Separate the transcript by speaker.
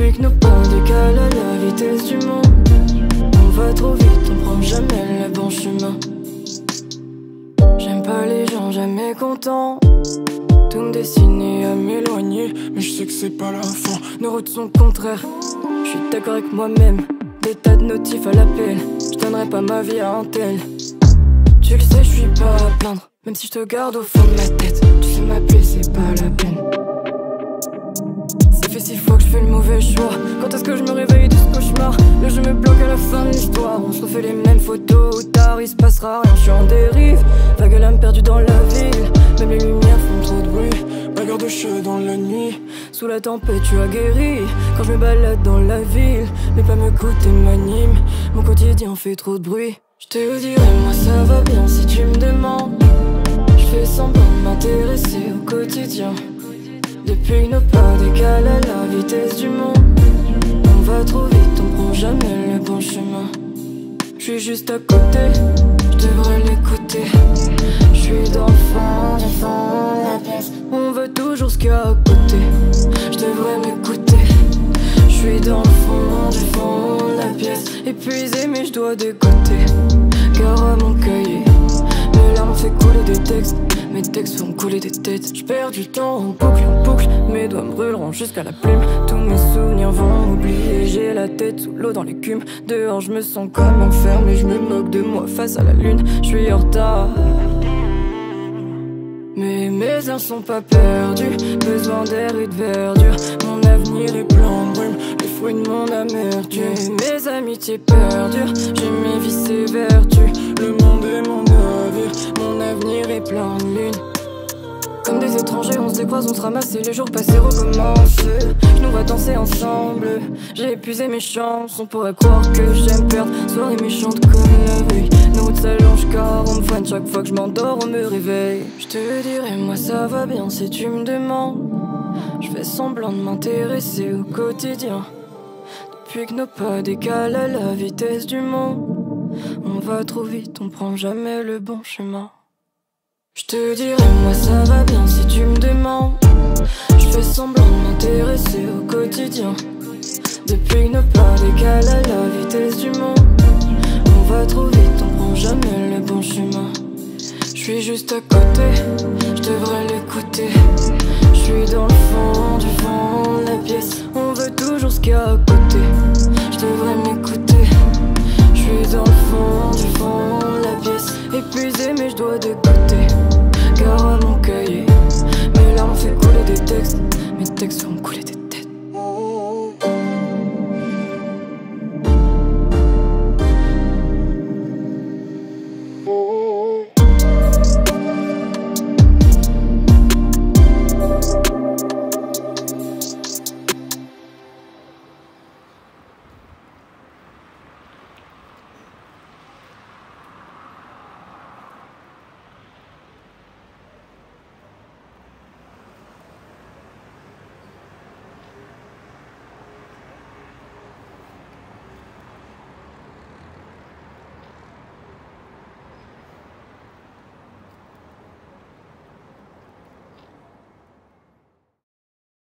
Speaker 1: Depuis que nos pas décalent à la vitesse du monde, on va trop vite, on prend jamais le bon chemin. J'aime pas les gens jamais contents. Tout me destiner à m'éloigner, mais je sais que c'est pas la fin. Nos routes sont contraires, je suis d'accord avec moi-même. Des tas de notifs à l'appel, je donnerai pas ma vie à un tel. Tu le sais, je suis pas à plaindre, même si je te garde au fond de ma tête. Tu sais m'appeler, c'est pas la peine. Six fois que je fais le mauvais choix. Quand est-ce que je me réveille de ce cauchemar? Le jeu me bloque à la fin de l'histoire. On se refait les mêmes photos tard, il se passera rien. Je suis en dérive, vague l'âme perdue dans la ville. Même les lumières font trop de bruit. Bagarre de cheveux dans la nuit. Sous la tempête, tu as guéri. Quand je me balade dans la ville, mais pas me coûter m'anime. Mon quotidien fait trop de bruit. Je te dirai, moi ça va bien si tu me demandes. Je fais semblant de m'intéresser au quotidien. Depuis nos pas décalent à la vitesse du monde. On va trop vite, on prend jamais le bon chemin. Je suis juste à côté, je devrais l'écouter. Je suis dans le fond, du fond de la pièce. On veut toujours ce qu'il y a à côté. Je devrais m'écouter. Je suis dans le fond, du fond de la pièce. Épuisé, mais je dois décoter. Car à mon cahier, fait couler des textes. Mes textes font couler des têtes. Je perds du temps en boucle, en boucle. Mes doigts me brûleront jusqu'à la plume. Tous mes souvenirs vont oublier. J'ai la tête sous l'eau dans l'écume. Dehors, je me sens comme enfermé. Je me moque de moi face à la lune. Je suis en retard. Mais mes heures sont pas perdues. Besoin d'air et de verdure. Mon avenir est plein de brume. Les fruits de mon amertume. Mes amitiés perdurent. J'ai mes vices et vertus. Le monde est mon navire. Mon avenir est plein de lune. Comme des étrangers, on se décroise, on se ramasse et les jours passés recommencent. Je nous vois danser ensemble. J'ai épuisé mes chances, on pourrait croire que j'aime perdre. Soirée méchante chaque fois que je m'endors, on me réveille. Je te dirai, moi ça va bien si tu me demandes. Je fais semblant de m'intéresser au quotidien. Depuis que nos pas décalent à la vitesse du monde, on va trop vite, on prend jamais le bon chemin. Je te dirai, moi ça va bien si tu me demandes. Je fais semblant de m'intéresser au quotidien. Depuis que nos pas décalent à la vitesse du monde, suis juste à côté, je devrais l'écouter. Je suis dans le fond du fond de la pièce. On veut toujours ce qu'il y a à côté. Je devrais m'écouter. Je suis dans le fond du fond de la pièce. Épuisé, mais je dois décoter. Car à mon cahier, mes larmes fait couler des textes. Mes textes font couler des